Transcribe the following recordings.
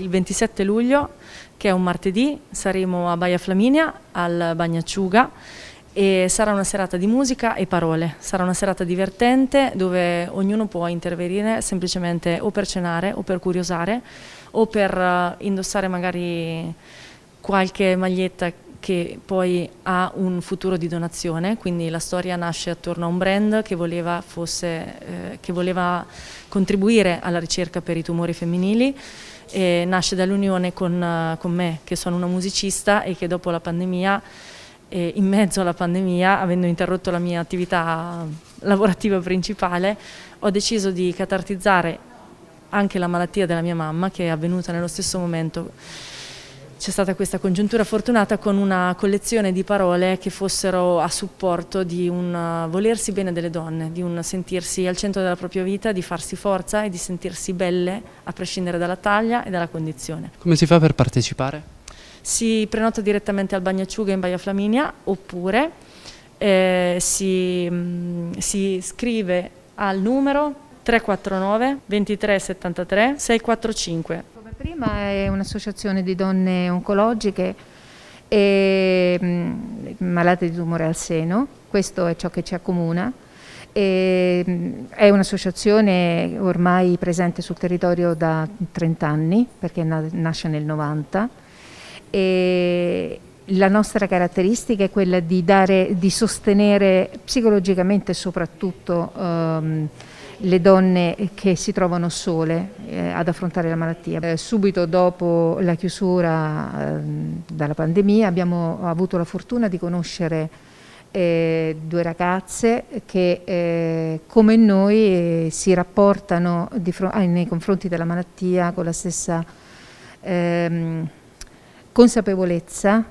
Il 27 luglio, che è un martedì, saremo a Baia Flaminia al Bagnacciuga e sarà una serata di musica e parole. Sarà una serata divertente dove ognuno può intervenire semplicemente o per cenare o per curiosare o per eh, indossare magari qualche maglietta che poi ha un futuro di donazione, quindi la storia nasce attorno a un brand che voleva, fosse, eh, che voleva contribuire alla ricerca per i tumori femminili e nasce dall'unione con, con, me che sono una musicista e che dopo la pandemia, eh, in mezzo alla pandemia, avendo interrotto la mia attività lavorativa principale, ho deciso di catartizzare anche la malattia della mia mamma che è avvenuta nello stesso momento c'è stata questa congiuntura fortunata con una collezione di parole che fossero a supporto di un uh, volersi bene delle donne, di un sentirsi al centro della propria vita, di farsi forza e di sentirsi belle a prescindere dalla taglia e dalla condizione. Come si fa per partecipare? Si prenota direttamente al Bagnacciuga in Baia Flaminia oppure eh, si, mh, mm, si scrive al numero 349 2373 645 prima è un'associazione di donne oncologiche e mm, malate di tumore al seno, questo è ciò che ci accomuna. E, mm, è un'associazione ormai presente sul territorio da 30 anni, perché nasce nel 90. E la nostra caratteristica è quella di, dare, di sostenere psicologicamente soprattutto um, le donne che si trovano sole eh, ad affrontare la malattia. Eh, subito dopo la chiusura eh, dalla pandemia abbiamo avuto la fortuna di conoscere eh, due ragazze che eh, come noi eh, si rapportano nei confronti della malattia con la stessa ehm, consapevolezza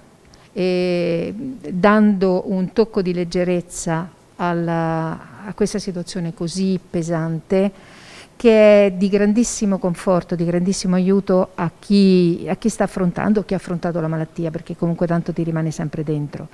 e dando un tocco di leggerezza alla, a questa situazione così pesante che è di grandissimo conforto, di grandissimo aiuto a chi, a chi sta affrontando, chi ha affrontato la malattia, perché comunque tanto ti rimane sempre dentro.